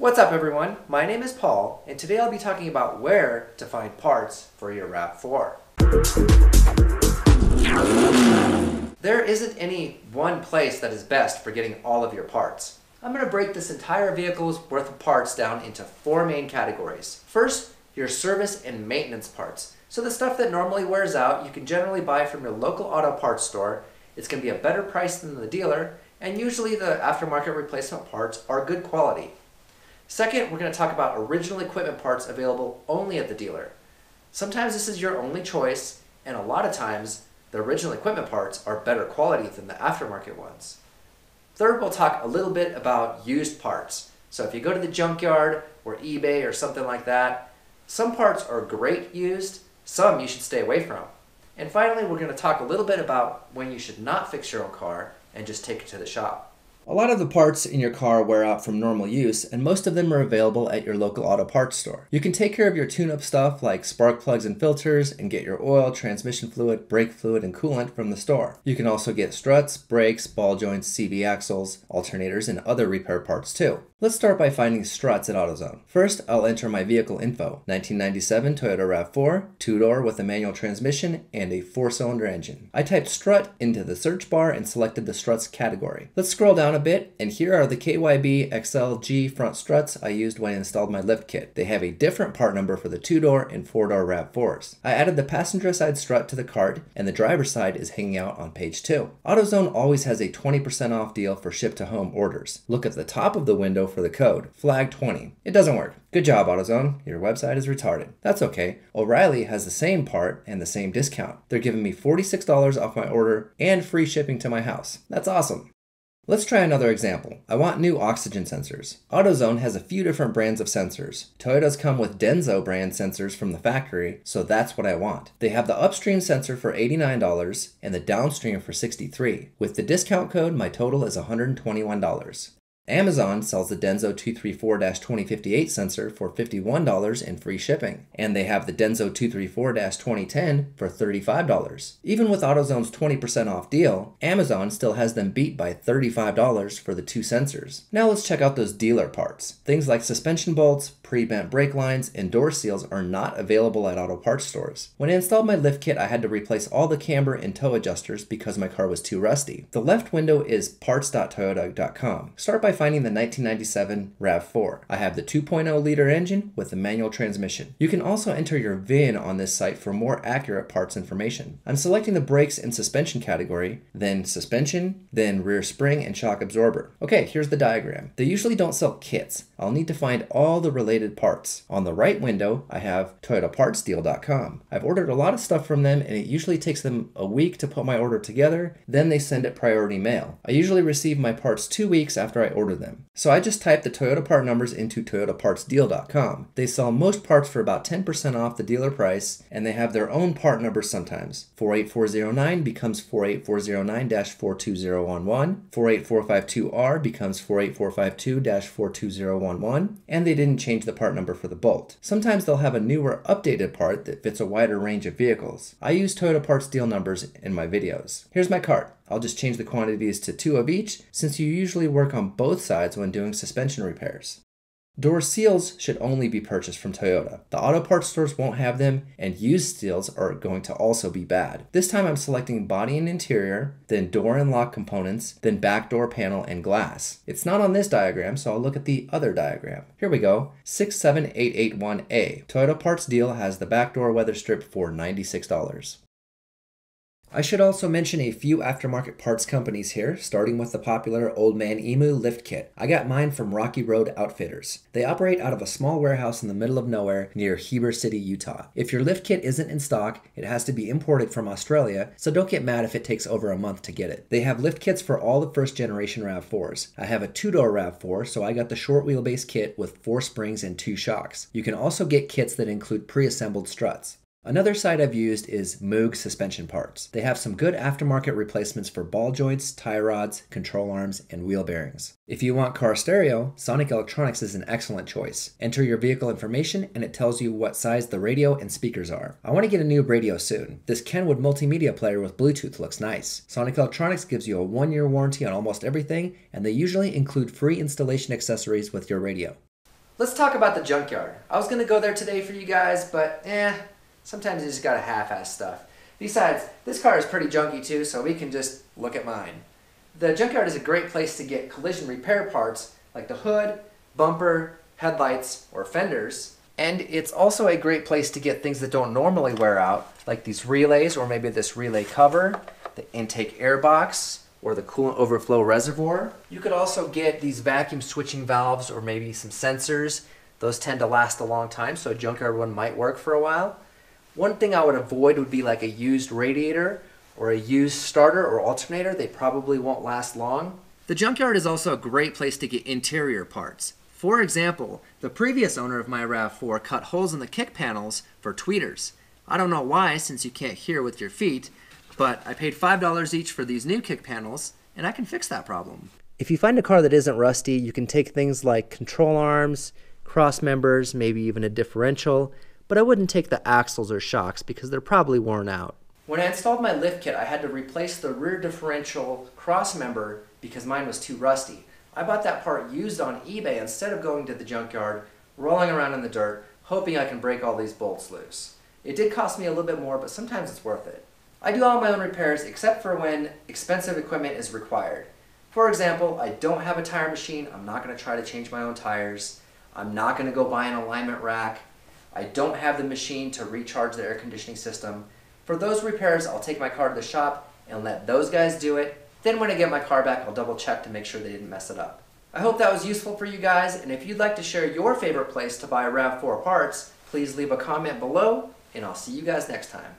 What's up everyone? My name is Paul and today I'll be talking about where to find parts for your RAV4. There isn't any one place that is best for getting all of your parts. I'm going to break this entire vehicle's worth of parts down into four main categories. First, your service and maintenance parts. So the stuff that normally wears out, you can generally buy from your local auto parts store. It's going to be a better price than the dealer, and usually the aftermarket replacement parts are good quality. Second, we're going to talk about original equipment parts available only at the dealer. Sometimes this is your only choice, and a lot of times the original equipment parts are better quality than the aftermarket ones. Third, we'll talk a little bit about used parts. So if you go to the junkyard or eBay or something like that, some parts are great used, some you should stay away from. And finally, we're going to talk a little bit about when you should not fix your own car and just take it to the shop. A lot of the parts in your car wear out from normal use, and most of them are available at your local auto parts store. You can take care of your tune-up stuff like spark plugs and filters and get your oil, transmission fluid, brake fluid, and coolant from the store. You can also get struts, brakes, ball joints, CV axles, alternators, and other repair parts too. Let's start by finding struts at AutoZone. First, I'll enter my vehicle info. 1997 Toyota RAV4, two-door with a manual transmission and a four-cylinder engine. I typed strut into the search bar and selected the struts category. Let's scroll down a bit, and here are the KYB XLG front struts I used when I installed my lift kit. They have a different part number for the two-door and four-door RAV4s. I added the passenger side strut to the cart, and the driver's side is hanging out on page 2. AutoZone always has a 20% off deal for ship-to-home orders. Look at the top of the window for the code, flag 20. It doesn't work. Good job, AutoZone. Your website is retarded. That's okay. O'Reilly has the same part and the same discount. They're giving me $46 off my order and free shipping to my house. That's awesome. Let's try another example. I want new oxygen sensors. AutoZone has a few different brands of sensors. Toyota's come with Denso brand sensors from the factory, so that's what I want. They have the upstream sensor for $89 and the downstream for 63. With the discount code, my total is $121. Amazon sells the Denso 234-2058 sensor for $51 in free shipping, and they have the Denso 234-2010 for $35. Even with AutoZone's 20% off deal, Amazon still has them beat by $35 for the two sensors. Now let's check out those dealer parts. Things like suspension bolts, pre-bent brake lines, and door seals are not available at auto parts stores. When I installed my lift kit, I had to replace all the camber and toe adjusters because my car was too rusty. The left window is parts.toyota.com. Start by finding the 1997 RAV4. I have the 2.0 liter engine with the manual transmission. You can also enter your VIN on this site for more accurate parts information. I'm selecting the brakes and suspension category, then suspension, then rear spring and shock absorber. Okay, here's the diagram. They usually don't sell kits. I'll need to find all the related parts. On the right window, I have toyotapartsdeal.com. I've ordered a lot of stuff from them and it usually takes them a week to put my order together, then they send it priority mail. I usually receive my parts two weeks after I order order them. So I just typed the Toyota part numbers into toyotapartsdeal.com. They sell most parts for about 10% off the dealer price, and they have their own part numbers sometimes. 48409 becomes 48409-42011, 48452R becomes 48452-42011, and they didn't change the part number for the bolt. Sometimes they'll have a newer updated part that fits a wider range of vehicles. I use Toyota Parts Deal numbers in my videos. Here's my cart. I'll just change the quantities to two of each since you usually work on both sides when doing suspension repairs. Door seals should only be purchased from Toyota. The auto parts stores won't have them, and used seals are going to also be bad. This time I'm selecting body and interior, then door and lock components, then back door panel and glass. It's not on this diagram, so I'll look at the other diagram. Here we go, 67881A. Toyota Parts Deal has the back door weather strip for $96. I should also mention a few aftermarket parts companies here, starting with the popular Old Man Emu lift kit. I got mine from Rocky Road Outfitters. They operate out of a small warehouse in the middle of nowhere near Heber City, Utah. If your lift kit isn't in stock, it has to be imported from Australia, so don't get mad if it takes over a month to get it. They have lift kits for all the first generation RAV4s. I have a two-door RAV4, so I got the short wheelbase kit with four springs and two shocks. You can also get kits that include pre-assembled struts. Another site I've used is Moog Suspension Parts. They have some good aftermarket replacements for ball joints, tie rods, control arms, and wheel bearings. If you want car stereo, Sonic Electronix is an excellent choice. Enter your vehicle information and it tells you what size the radio and speakers are. I want to get a new radio soon. This Kenwood multimedia player with Bluetooth looks nice. Sonic Electronix gives you a one year warranty on almost everything, and they usually include free installation accessories with your radio. Let's talk about the junkyard. I was gonna go there today for you guys, but eh, sometimes you just gotta half-ass stuff. Besides, this car is pretty junky too, so we can just look at mine. The junkyard is a great place to get collision repair parts like the hood, bumper, headlights, or fenders. And it's also a great place to get things that don't normally wear out, like these relays or maybe this relay cover, the intake air box, or the coolant overflow reservoir. You could also get these vacuum switching valves or maybe some sensors. Those tend to last a long time, so a junkyard one might work for a while. One thing I would avoid would be like a used radiator or a used starter or alternator. They probably won't last long. The junkyard is also a great place to get interior parts. For example, the previous owner of my RAV4 cut holes in the kick panels for tweeters. I don't know why, since you can't hear with your feet, but I paid $5 each for these new kick panels, and I can fix that problem. If you find a car that isn't rusty, you can take things like control arms, cross members, maybe even a differential, but I wouldn't take the axles or shocks because they're probably worn out. When I installed my lift kit, I had to replace the rear differential cross member because mine was too rusty. I bought that part used on eBay instead of going to the junkyard, rolling around in the dirt, hoping I can break all these bolts loose. It did cost me a little bit more, but sometimes it's worth it. I do all my own repairs except for when expensive equipment is required. For example, I don't have a tire machine, I'm not going to try to change my own tires. I'm not going to go buy an alignment rack. I don't have the machine to recharge the air conditioning system. For those repairs, I'll take my car to the shop and let those guys do it then when I get my car back, I'll double check to make sure they didn't mess it up. I hope that was useful for you guys, and if you'd like to share your favorite place to buy RAV4 parts, please leave a comment below, and I'll see you guys next time.